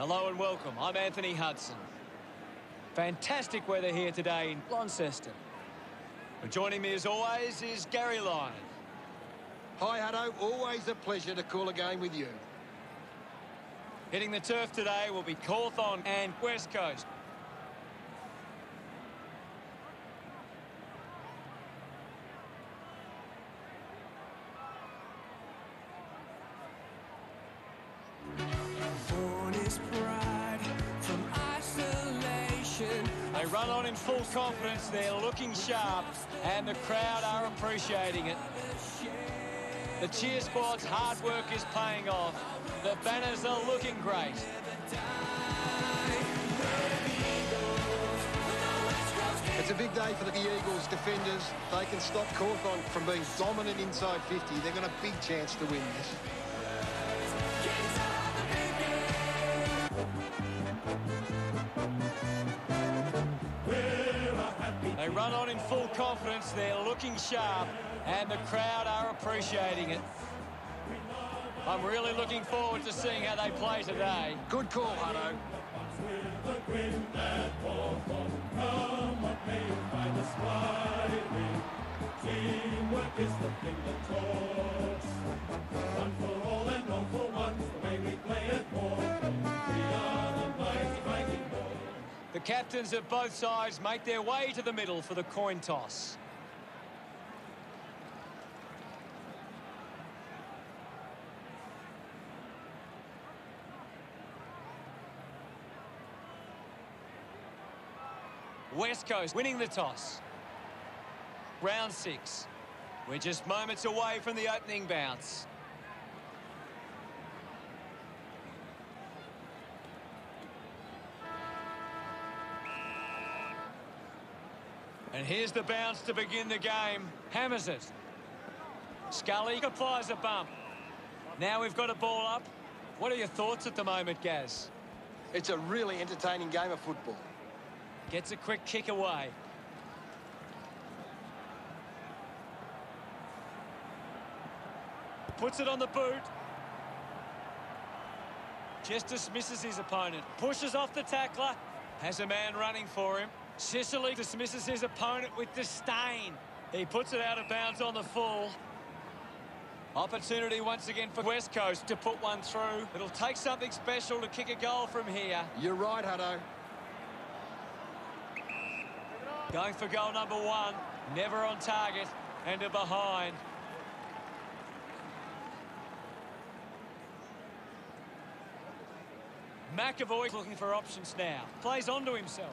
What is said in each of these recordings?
Hello and welcome. I'm Anthony Hudson. Fantastic weather here today in Launceston. Joining me as always is Gary Lyon. Hi, Hutto. Always a pleasure to call a game with you. Hitting the turf today will be Hawthorn and West Coast. Run on in full confidence. They're looking sharp, and the crowd are appreciating it. The cheer squad's hard work is paying off. The banners are looking great. It's a big day for the Eagles defenders. They can stop Hawthorn from being dominant inside 50. They've got a big chance to win this. They run on in full confidence. They're looking sharp, and the crowd are appreciating it. I'm really looking forward to seeing how they play today. Good call, Hutto. Teamwork is the thing that talks. The captains of both sides make their way to the middle for the coin toss. West Coast winning the toss. Round six. We're just moments away from the opening bounce. And here's the bounce to begin the game. Hammers it. Scully applies a bump. Now we've got a ball up. What are your thoughts at the moment, Gaz? It's a really entertaining game of football. Gets a quick kick away. Puts it on the boot. Just dismisses his opponent. Pushes off the tackler. Has a man running for him. Sicily dismisses his opponent with disdain. He puts it out of bounds on the full. Opportunity once again for West Coast to put one through. It'll take something special to kick a goal from here. You're right, Hutto. Going for goal number one. Never on target and a behind. McEvoy looking for options now. Plays onto himself.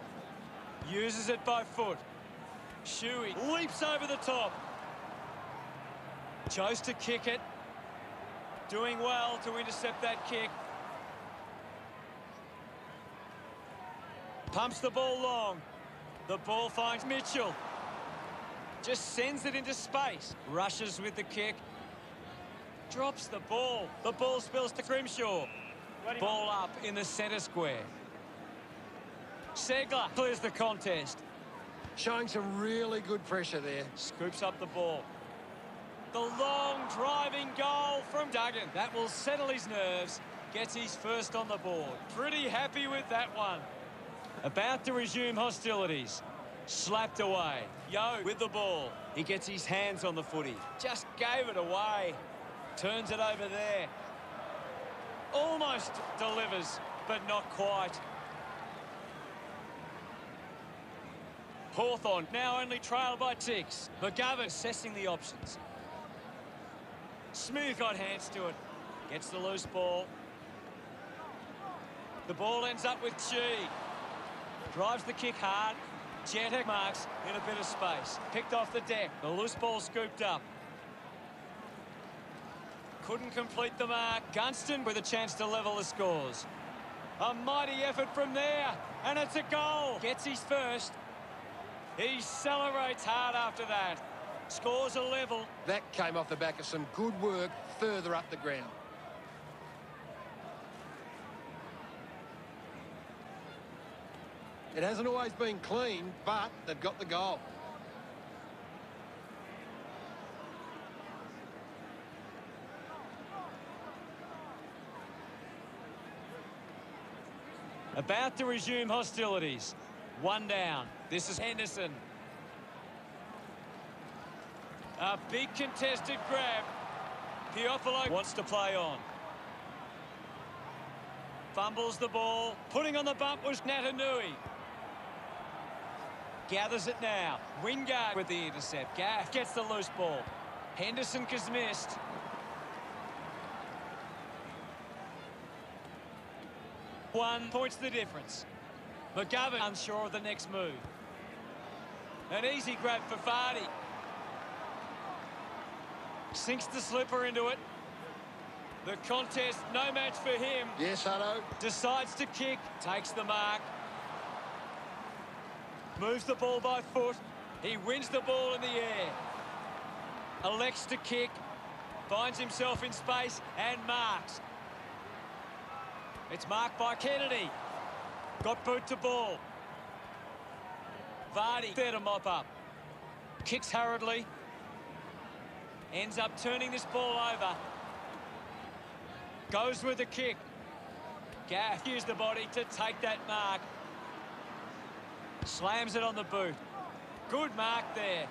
Uses it by foot. Shuey leaps over the top. Chose to kick it. Doing well to intercept that kick. Pumps the ball long. The ball finds Mitchell. Just sends it into space. Rushes with the kick. Drops the ball. The ball spills to Grimshaw. Ball up in the centre square. Ceglar clears the contest. Showing some really good pressure there. Scoops up the ball. The long driving goal from Duggan. That will settle his nerves. Gets his first on the board. Pretty happy with that one. About to resume hostilities. Slapped away. Yeo with the ball. He gets his hands on the footy. Just gave it away. Turns it over there. Almost delivers, but not quite. Hawthorn now only trailed by six. McGovern assessing the options. Smooth got hands to it. Gets the loose ball. The ball ends up with Chi. Drives the kick hard. Jetek marks in a bit of space. Picked off the deck. The loose ball scooped up. Couldn't complete the mark. Gunston with a chance to level the scores. A mighty effort from there. And it's a goal. Gets his first. He celebrates hard after that. Scores a level. That came off the back of some good work further up the ground. It hasn't always been clean, but they've got the goal. About to resume hostilities. One down. This is Henderson. A big contested grab. Puopolo wants to play on. Fumbles the ball. Putting on the bump was Naitanui. Gathers it now. Wingard with the intercept. Gaff gets the loose ball. Henderson has missed. One points the difference. McGovern unsure of the next move. An easy grab for Vardy. Sinks the slipper into it. The contest, no match for him. Yes, Hutto. Decides to kick, takes the mark. Moves the ball by foot. He wins the ball in the air. Elects to kick. Finds himself in space and marks. It's marked by Kennedy. Got boot to ball. Vardy there to mop up. Kicks hurriedly. Ends up turning this ball over. Goes with the kick. Gaff used the body to take that mark. Slams it on the boot. Good mark there.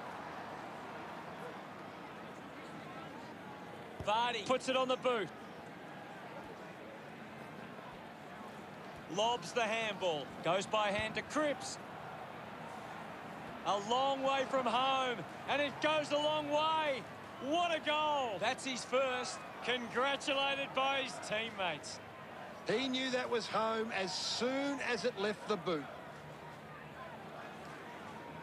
Vardy puts it on the boot. Lobs the handball. Goes by hand to Cripps. A long way from home. And it goes a long way. What a goal. That's his first. Congratulated by his teammates. He knew that was home as soon as it left the boot.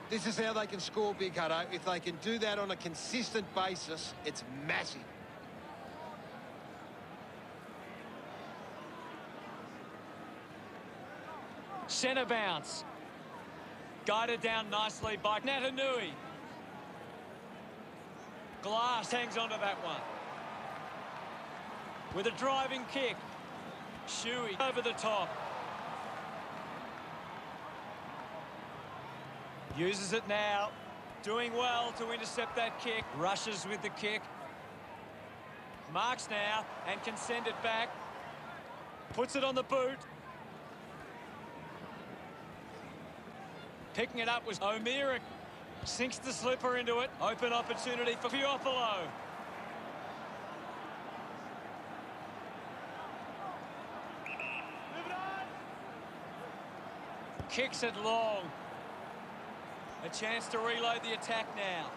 This is how they can score big, Hutto. If they can do that on a consistent basis, it's massive. Centre bounce. Guided down nicely by Naitanui. Glass hangs onto that one. With a driving kick. Shuey over the top. Uses it now. Doing well to intercept that kick. Rushes with the kick. Marks now and can send it back. Puts it on the boot. Picking it up was O'Meara. Sinks the slipper into it. Open opportunity for Puopolo. Kicks it long. A chance to reload the attack now.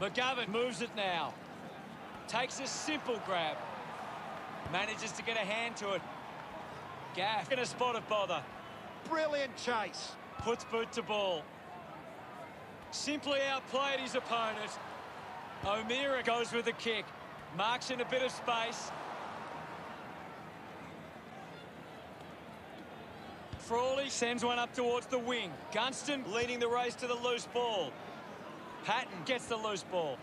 McGovern moves it now. Takes a simple grab. Manages to get a hand to it. Gaff in a spot of bother. Brilliant chase. Puts boot to ball. Simply outplayed his opponent. O'Meara goes with the kick. Marks in a bit of space. Frawley sends one up towards the wing. Gunston leading the race to the loose ball. Patton gets the loose ball.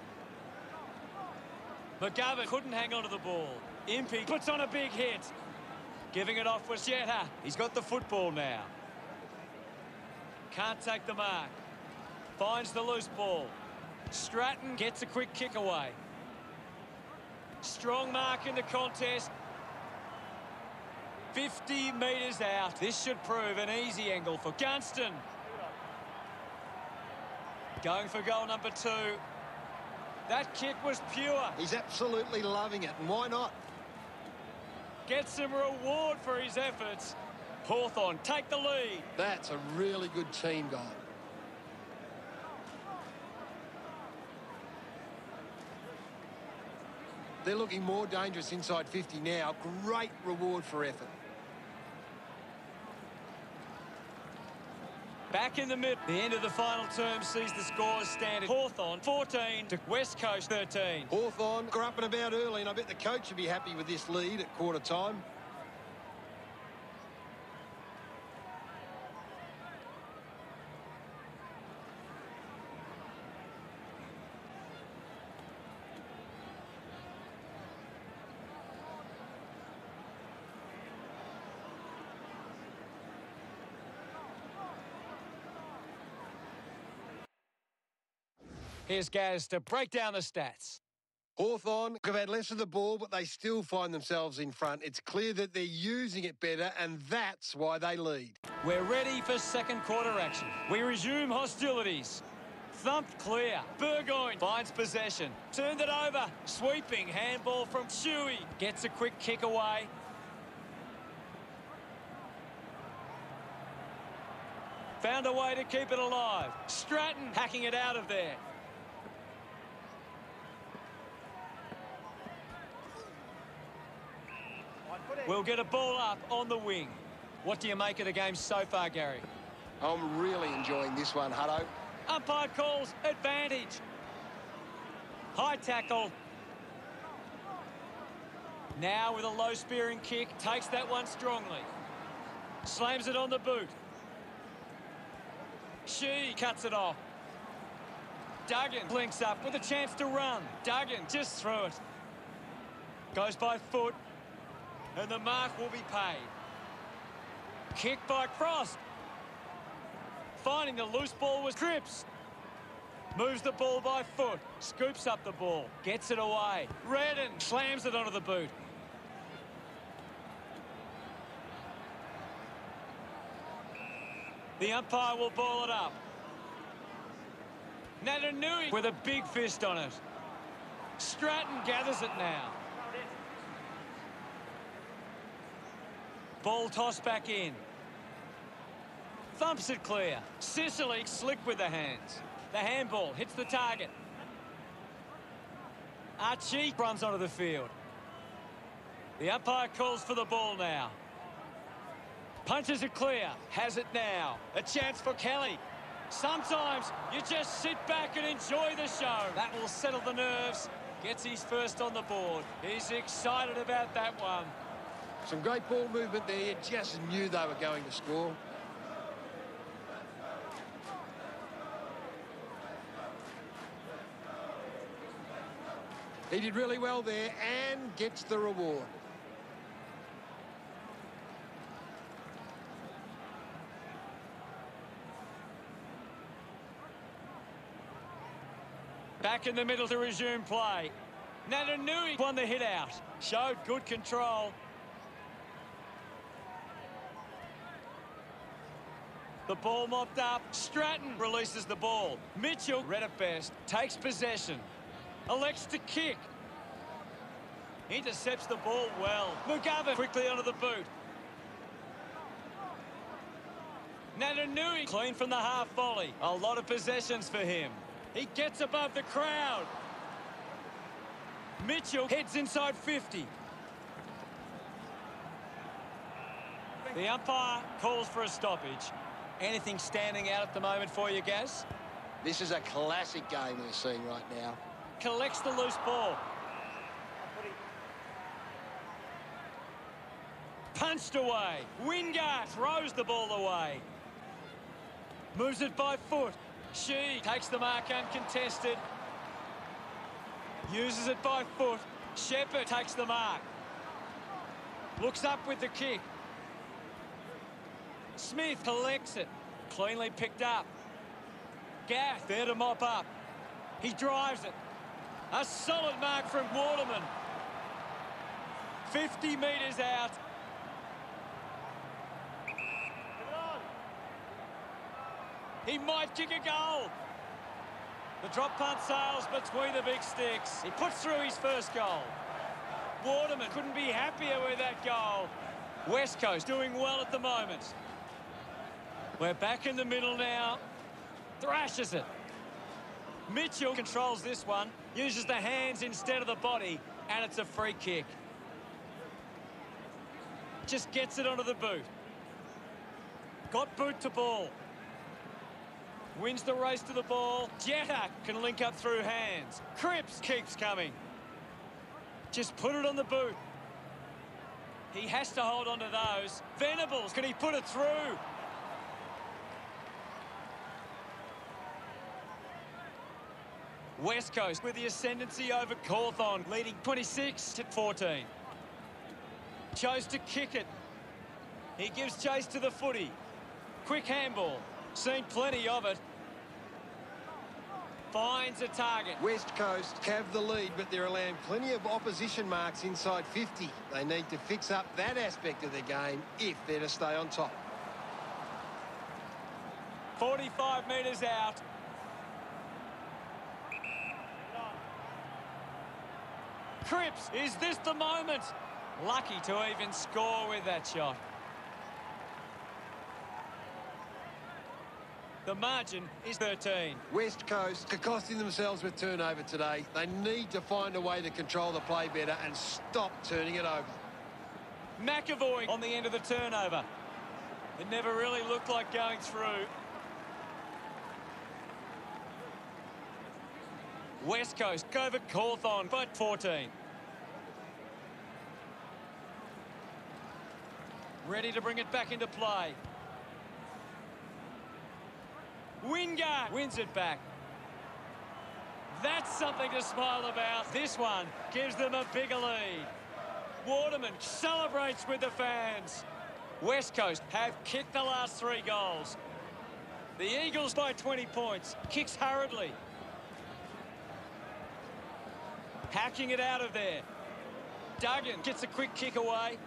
McGovern couldn't hang on to the ball. Impey puts on a big hit. Giving it off was Jetta. He's got the football now. Can't take the mark. Finds the loose ball. Stratton gets a quick kick away. Strong mark in the contest. 50 metres out. This should prove an easy angle for Gunston. Going for goal number two. That kick was pure. He's absolutely loving it, and why not? Gets some reward for his efforts. Hawthorn take the lead. That's a really good team goal. They're looking more dangerous inside 50 now. Great reward for effort. Back in the mid. The end of the final term sees the scores stand at Hawthorn 14 to West Coast 13. Hawthorn are up and about early, and I bet the coach would be happy with this lead at quarter time. Here's Gaz to break down the stats. Hawthorn have had less of the ball, but they still find themselves in front. It's clear that they're using it better, and that's why they lead. We're ready for second quarter action. We resume hostilities. Thumped clear. Burgoyne finds possession. Turned it over. Sweeping handball from Shuey. Gets a quick kick away. Found a way to keep it alive. Stratton hacking it out of there. We'll get a ball up on the wing. What do you make of the game so far, Gary? I'm really enjoying this one, Hutto. Umpire calls advantage. High tackle. Now with a low spearing kick, takes that one strongly. Slams it on the boot. She cuts it off. Duggan blinks up with a chance to run. Duggan just through it. Goes by foot. And the mark will be paid. Kick by Cross. Finding the loose ball was Cripps. Moves the ball by foot. Scoops up the ball. Gets it away. Redden slams it onto the boot. The umpire will ball it up. Naitanui with a big fist on it. Stratton gathers it now. Ball tossed back in. Thumps it clear. Sicily slick with the hands. The handball hits the target. Archie runs onto the field. The umpire calls for the ball now. Punches it clear. Has it now. A chance for Kelly. Sometimes you just sit back and enjoy the show. That will settle the nerves. Gets his first on the board. He's excited about that one. Some great ball movement there. You just knew they were going to score. He did really well there and gets the reward. Back in the middle to resume play. Naitanui won the hit out. Showed good control. The ball mopped up. Stratton releases the ball. Mitchell, read best, takes possession. Elects to kick. Intercepts the ball well. McGovern quickly onto the boot. Naitanui clean from the half volley. A lot of possessions for him. He gets above the crowd. Mitchell heads inside 50. The umpire calls for a stoppage. Anything standing out at the moment for you, Gaz? This is a classic game we're seeing right now. Collects the loose ball. Punched away. Wingard throws the ball away. Moves it by foot. She takes the mark uncontested. Uses it by foot. Sheppard takes the mark. Looks up with the kick. Smith collects it. Cleanly picked up. Gaff there to mop up. He drives it. A solid mark from Waterman. 50 metres out. He might kick a goal. The drop punt sails between the big sticks. He puts through his first goal. Waterman couldn't be happier with that goal. West Coast doing well at the moment. We're back in the middle now. Thrashes it. Mitchell controls this one. Uses the hands instead of the body. And it's a free kick. Just gets it onto the boot. Got boot to ball. Wins the race to the ball. Jetta can link up through hands. Cripps keeps coming. Just put it on the boot. He has to hold on to those. Venables, can he put it through? West Coast with the ascendancy over Hawthorn, leading 26 to 14. Chose to kick it. He gives chase to the footy. Quick handball. Seen plenty of it. finds a target. West Coast have the lead, but they're allowing plenty of opposition marks inside 50. They need to fix up that aspect of their game if they're to stay on top. 45 metres out. Cripps, is this the moment? Lucky to even score with that shot. The margin is 13. West Coast are costing themselves with turnover today. They need to find a way to control the play better and stop turning it over. McEvoy on the end of the turnover. It never really looked like going through. West Coast over Hawthorn, but 14. Ready to bring it back into play. Wingard wins it back. That's something to smile about. This one gives them a bigger lead. Waterman celebrates with the fans. West Coast have kicked the last three goals. The Eagles by 20 points. Kicks hurriedly. Hacking it out of there. Duggan gets a quick kick away.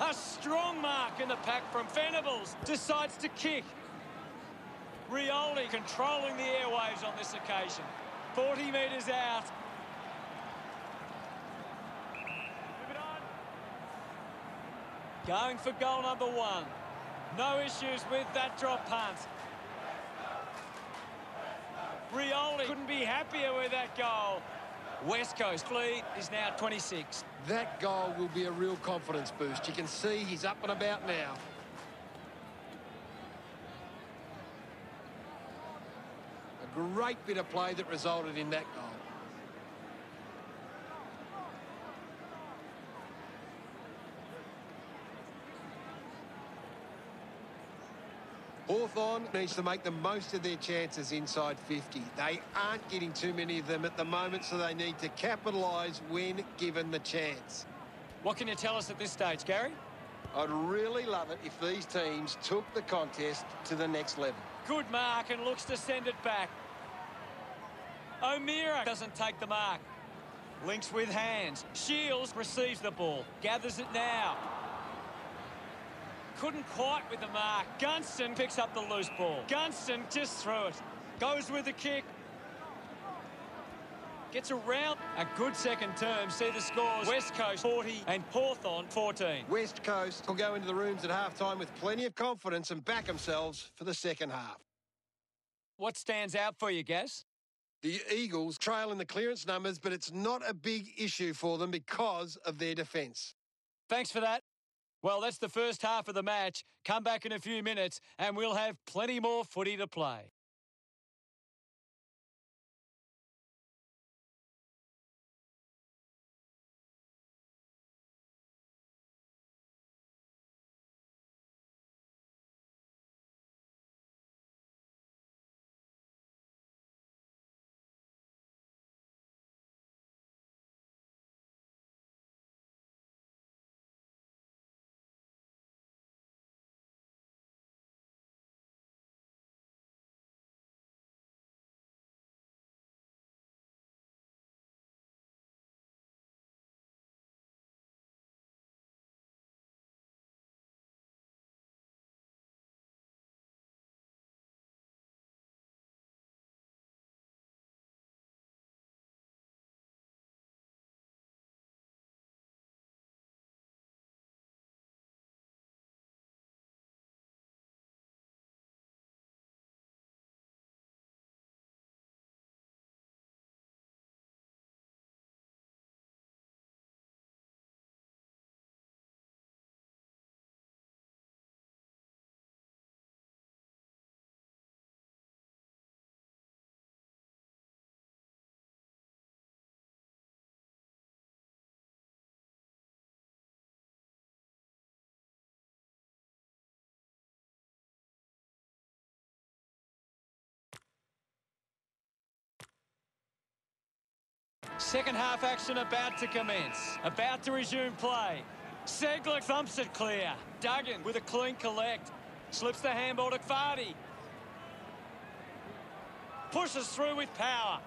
A strong mark in the pack from Venables. Decides to kick. Rioli controlling the airwaves on this occasion. 40 metres out. Going for goal number one. No issues with that drop punt. Rioli couldn't be happier with that goal. West Coast lead is now 26. That goal will be a real confidence boost. You can see he's up and about now. A great bit of play that resulted in that goal. Hawthorn needs to make the most of their chances inside 50. They aren't getting too many of them at the moment, so they need to capitalise when given the chance. What can you tell us at this stage, Gary? I'd really love it if these teams took the contest to the next level. Good mark and looks to send it back. O'Meara doesn't take the mark. Links with hands. Shiels receives the ball. Gathers it now. Couldn't quite with the mark. Gunston picks up the loose ball. Gunston just threw it. Goes with the kick. Gets around. A good second term. See the scores. West Coast 40 and Hawthorn 14. West Coast will go into the rooms at half-time with plenty of confidence and back themselves for the second half. What stands out for you, Gaz? The Eagles trail in the clearance numbers, but it's not a big issue for them because of their defence. Thanks for that. Well, that's the first half of the match. Come back in a few minutes and we'll have plenty more footy to play. Second half action about to commence. About to resume play. Ceglar thumps it clear. Duggan with a clean collect. Slips the handball to Vardy. Pushes through with power.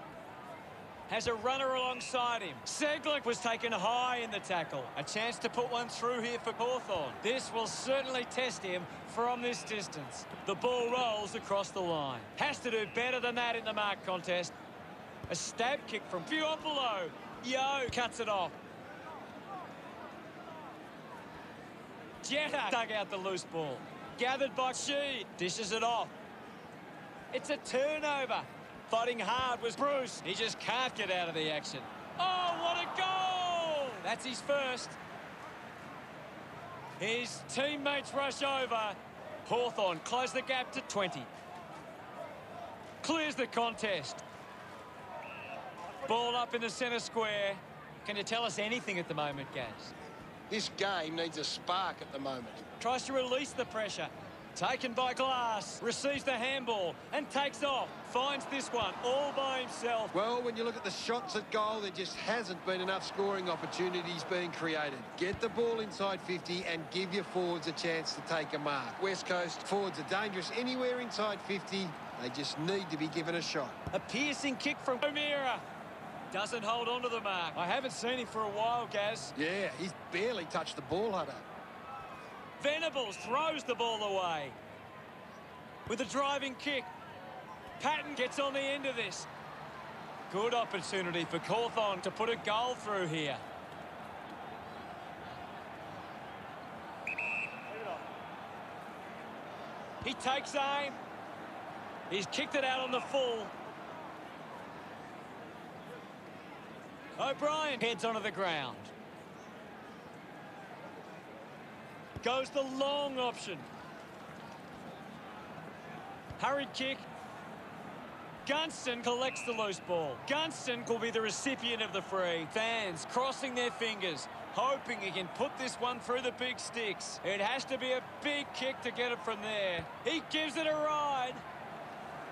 Has a runner alongside him. Ceglar was taken high in the tackle. A chance to put one through here for Hawthorn. This will certainly test him from this distance. The ball rolls across the line. Has to do better than that in the mark contest. A stab kick from Puopolo. Yeo cuts it off. Jetta dug out the loose ball. Gathered by She. Dishes it off. It's a turnover. Fighting hard was Breust. He just can't get out of the action. Oh, what a goal! That's his first. His teammates rush over. Hawthorn close the gap to 20. Clears the contest. Ball up in the centre square. Can you tell us anything at the moment, Gaz? This game needs a spark at the moment. Tries to release the pressure. Taken by Glass. Receives the handball and takes off. Finds this one all by himself. Well, when you look at the shots at goal, there just hasn't been enough scoring opportunities being created. Get the ball inside 50 and give your forwards a chance to take a mark. West Coast forwards are dangerous anywhere inside 50. They just need to be given a shot. A piercing kick from O'Meara. Doesn't hold on to the mark. I haven't seen him for a while, Gaz. Yeah, he's barely touched the ball, Hunter. Venables throws the ball away. With a driving kick. Patton gets on the end of this. Good opportunity for Hawthorn to put a goal through here. He takes aim. He's kicked it out on the full. O'Brien heads onto the ground. Goes the long option. Hurried kick. Gunston collects the loose ball. Gunston will be the recipient of the free. Fans crossing their fingers, hoping he can put this one through the big sticks. It has to be a big kick to get it from there. He gives it a ride.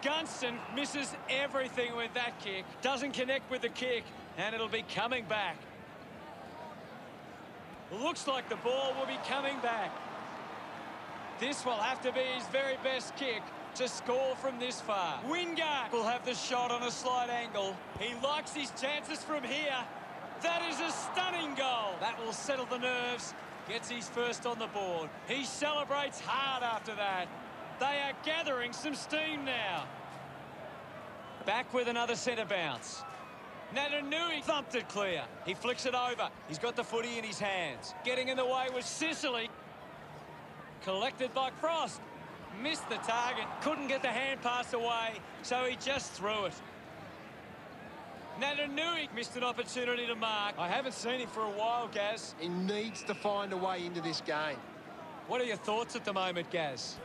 Gunston misses everything with that kick. Doesn't connect with the kick, and it'll be coming back. Looks like the ball will be coming back. This will have to be his very best kick to score from this far. Wingard will have the shot on a slight angle. He likes his chances from here. That is a stunning goal. That will settle the nerves. Gets his first on the board. He celebrates hard after that. They are gathering some steam now. Back with another centre bounce. Naitanui thumped it clear. He flicks it over. He's got the footy in his hands. Getting in the way was Sicily. Collected by Frost. Missed the target. Couldn't get the hand pass away, so he just threw it. Naitanui missed an opportunity to mark. I haven't seen him for a while, Gaz. He needs to find a way into this game. What are your thoughts at the moment, Gaz?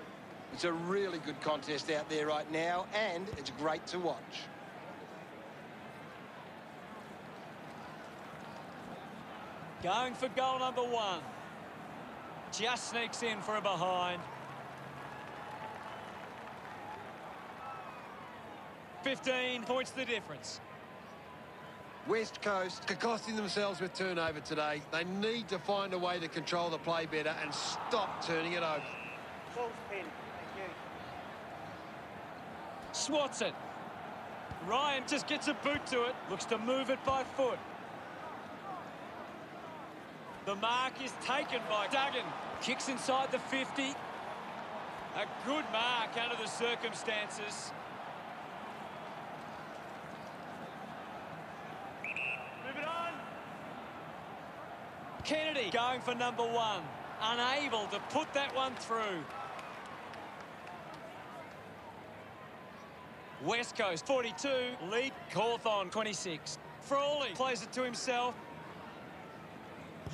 It's a really good contest out there right now, and it's great to watch. Going for goal number one. Just sneaks in for a behind. 15 points the difference. West Coast are costing themselves with turnover today. They need to find a way to control the play better and stop turning it over. False pin. Thank. Swats it. Ryan just gets a boot to it. Looks to move it by foot. The mark is taken by Duggan. Kicks inside the 50. A good mark under the circumstances. Move it on. Kennedy going for number one. Unable to put that one through. West Coast 42, lead Hawthorn 26. Frawley plays it to himself.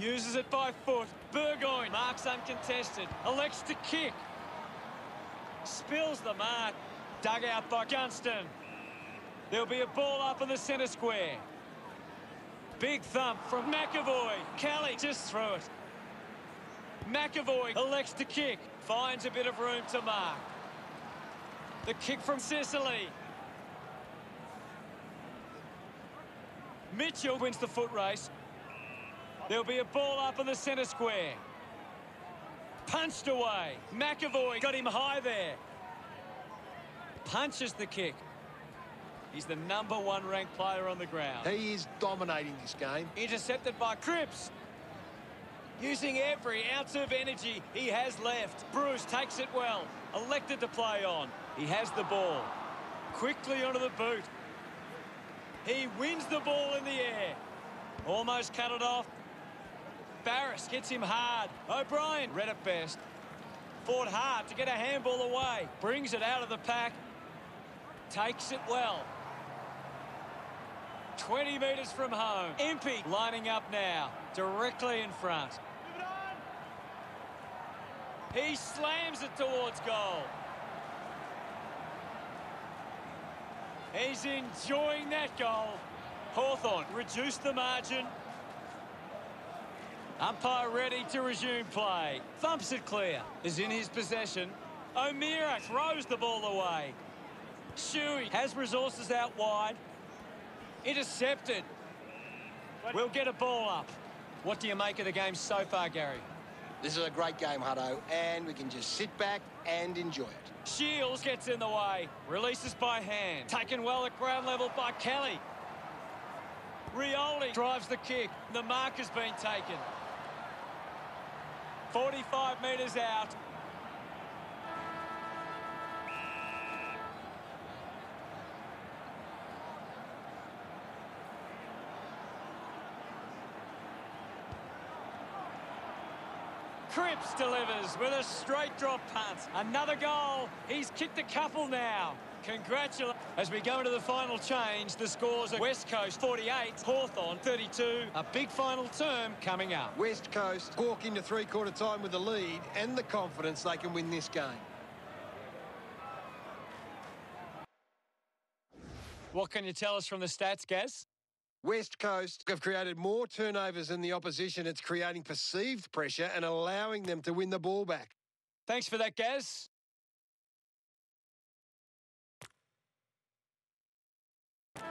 Uses it by foot. Burgoyne marks uncontested. Elects to kick. Spills the mark. Dug out by Gunston. There'll be a ball up in the centre square. Big thump from McEvoy. Kelly just threw it. McEvoy elects to kick. Finds a bit of room to mark. The kick from Sicily. Mitchell wins the foot race. There'll be a ball up in the centre square. Punched away. McEvoy got him high there. Punches the kick. He's the number one ranked player on the ground. He is dominating this game. Intercepted by Cripps. Using every ounce of energy he has left. Breust takes it well. Elected to play on. He has the ball. Quickly onto the boot. He wins the ball in the air. Almost cut it off. Barrass gets him hard. O'Brien read it best. Fought hard to get a handball away. Brings it out of the pack. Takes it well. 20 metres from home. Impey lining up now. Directly in front. He slams it towards goal. He's enjoying that goal. Hawthorn reduced the margin. Umpire ready to resume play. Thumps it clear. Is in his possession. O'Meara throws the ball away. Shuey has resources out wide. Intercepted. We'll get a ball up. What do you make of the game so far, Gary? This is a great game, Hutto, and we can just sit back and enjoy it. Shiels gets in the way. Releases by hand. Taken well at ground level by Kelly. Rioli drives the kick. The mark has been taken. 45 metres out. Cripps delivers with a straight drop punt. Another goal. He's kicked a couple now. Congratulations. As we go into the final change, the scores are West Coast 48, Hawthorn 32. A big final term coming up. West Coast walk into three-quarter time with the lead and the confidence they can win this game. What can you tell us from the stats, Gaz? West Coast have created more turnovers than the opposition. It's creating perceived pressure and allowing them to win the ball back. Thanks for that, Gaz.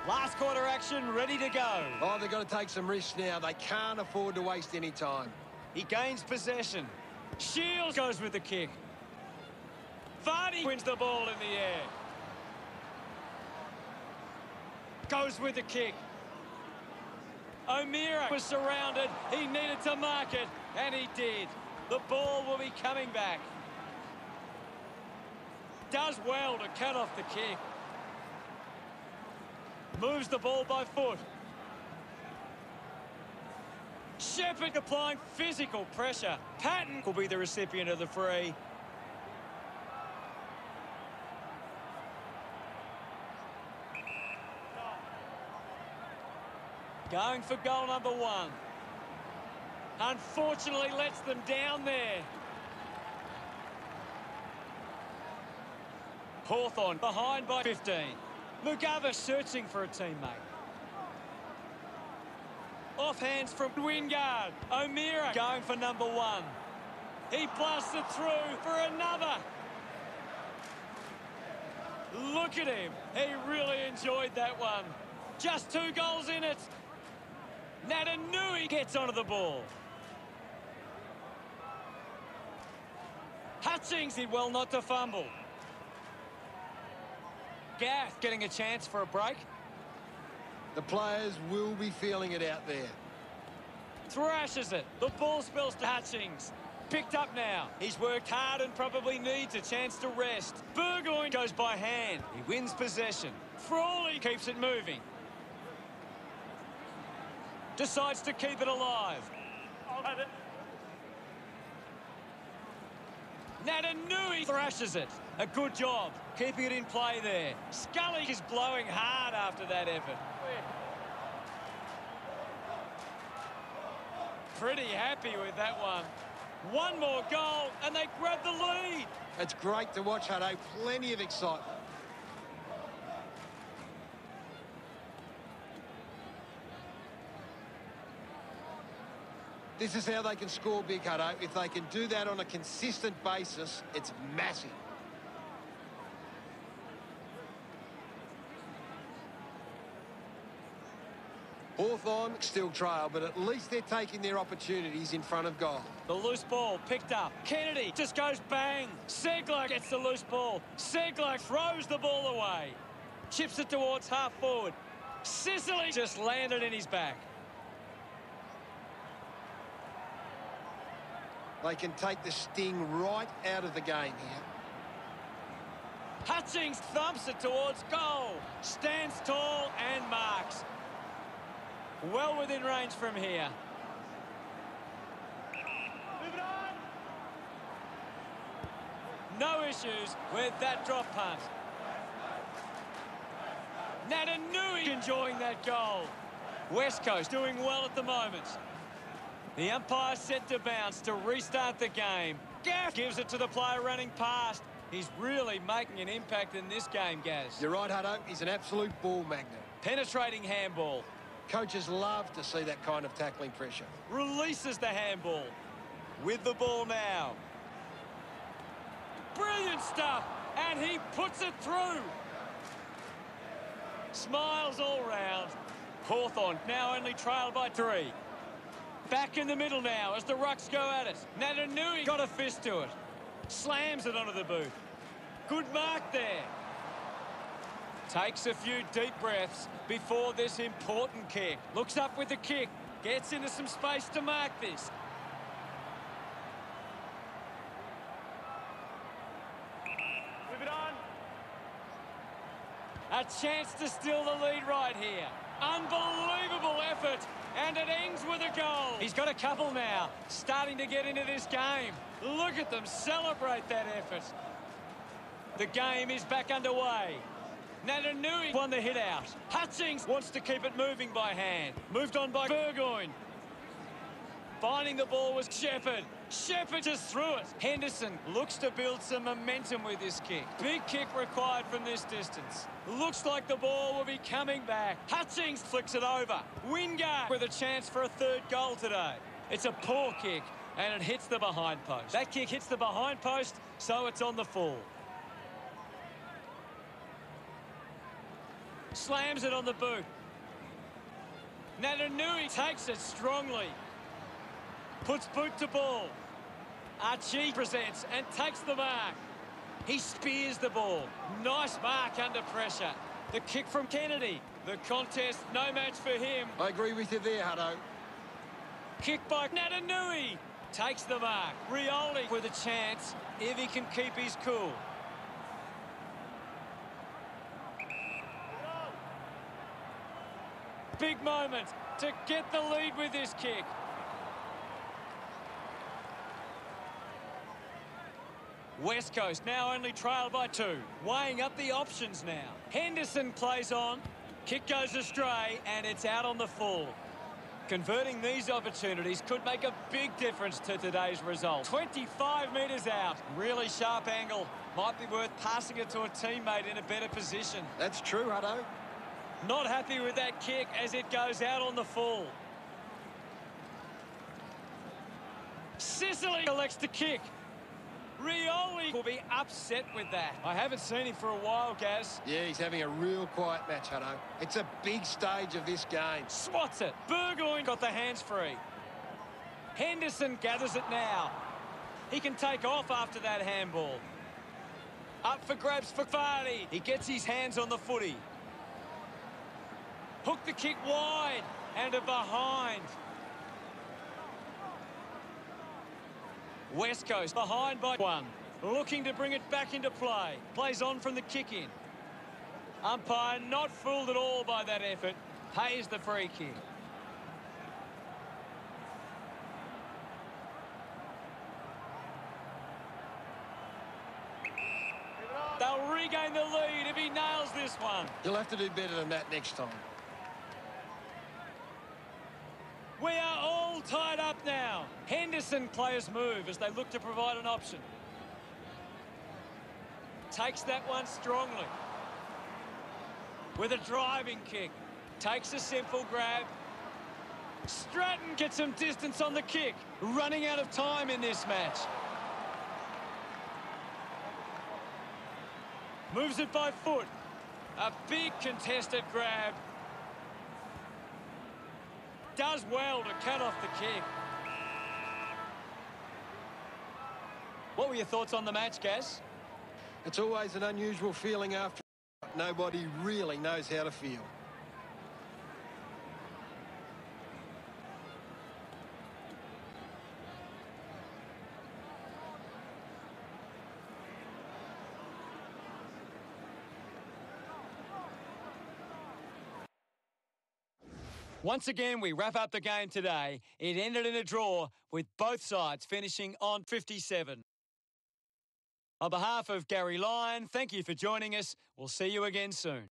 Last quarter action ready to go. Oh, they've got to take some risks now. They can't afford to waste any time. He gains possession. Shiels goes with the kick. Vardy wins the ball in the air. Goes with the kick. O'Meara was surrounded. He needed to mark it, and he did. The ball will be coming back. Does well to cut off the kick. Moves the ball by foot. Sheppard applying physical pressure. Patton will be the recipient of the free. Going for goal number one. Unfortunately lets them down there. Hawthorn behind by 15. Mugabe searching for a teammate. Off hands from Wingard. O'Meara going for number one. He blasts it through for another. Look at him. He really enjoyed that one. Just two goals in it. Naitanui gets onto the ball. Hutchings did well not to fumble. Gath getting a chance for a break. The players will be feeling it out there. Thrashes it. The ball spills to Hutchings. Picked up now. He's worked hard and probably needs a chance to rest. Burgoyne goes by hand. He wins possession. Frawley keeps it moving. Decides to keep it alive. I'll have it. Naitanui thrashes it. A good job keeping it in play there. Scully is blowing hard after that effort. Pretty happy with that one. One more goal and they grab the lead. It's great to watch, Hutto. Plenty of excitement. This is how they can score big, Hutto. If they can do that on a consistent basis, it's massive. Hawthorn still trail, but at least they're taking their opportunities in front of goal. The loose ball picked up. Kennedy just goes bang. Ceglar gets the loose ball. Ceglar throws the ball away. Chips it towards half forward. Sicily just landed in his back. They can take the sting right out of the game here. Hutchings thumps it towards goal. Stands tall and marks. Well within range from here. No issues with that drop punt. Naitanui enjoying that goal. West Coast doing well at the moment. The umpire set to bounce to restart the game. Gaff gives it to the player running past. He's really making an impact in this game, Gaz. You're right, Hutto. He's an absolute ball magnet. Penetrating handball. Coaches love to see that kind of tackling pressure. Releases the handball. With the ball now. Brilliant stuff. And he puts it through. Smiles all round. Hawthorn now only trailed by three. Back in the middle now as the Rucks go at it. Naitanui got a fist to it. Slams it onto the boot. Good mark there. Takes a few deep breaths before this important kick. Looks up with the kick. Gets into some space to mark this. Move it on. A chance to steal the lead right here. Unbelievable effort. And it ends with a goal. He's got a couple now. Starting to get into this game. Look at them celebrate that effort. The game is back underway. Naitanui won the hit out. Hutchings wants to keep it moving by hand. Moved on by Burgoyne. Finding the ball was Sheppard. Sheppard just threw it. Henderson looks to build some momentum with this kick. Big kick required from this distance. Looks like the ball will be coming back. Hutchings flicks it over. Wingard with a chance for a third goal today. It's a poor kick and it hits the behind post. That kick hits the behind post, so it's on the full. Slams it on the boot. Naitanui takes it strongly. Puts boot to ball. Archie presents and takes the mark. He spears the ball. Nice mark under pressure. The kick from Kennedy. The contest, no match for him. I agree with you there, Hutto. Kick by Naitanui. Takes the mark. Rioli with a chance if he can keep his cool. Big moment to get the lead with this kick. West Coast now only trailed by two. Weighing up the options now. Henderson plays on. Kick goes astray and it's out on the full. Converting these opportunities could make a big difference to today's result. 25 metres out. Really sharp angle. Might be worth passing it to a teammate in a better position. That's true, Hutto. Not happy with that kick as it goes out on the full. Sicily elects to kick. Rioli will be upset with that. I haven't seen him for a while, Gaz. Yeah, he's having a real quiet match, Hutto. It's a big stage of this game. Swats it. Burgoyne got the hands free. Henderson gathers it now. He can take off after that handball. Up for grabs for Vardy. He gets his hands on the footy. Hook the kick wide and a behind. West Coast behind by one. Looking to bring it back into play. Plays on from the kick in. Umpire not fooled at all by that effort. Pays the free kick. They'll regain the lead if he nails this one. He'll have to do better than that next time. We are all tied up now. Henderson players move as they look to provide an option. Takes that one strongly. With a driving kick. Takes a simple grab. Stratton gets some distance on the kick. Running out of time in this match. Moves it by foot. A big contested grab. Does well to cut off the kick. What were your thoughts on the match, Gaz? It's always an unusual feeling after. nobody really knows how to feel. Once again, we wrap up the game today. It ended in a draw with both sides finishing on 57. On behalf of Gary Lyon, thank you for joining us. We'll see you again soon.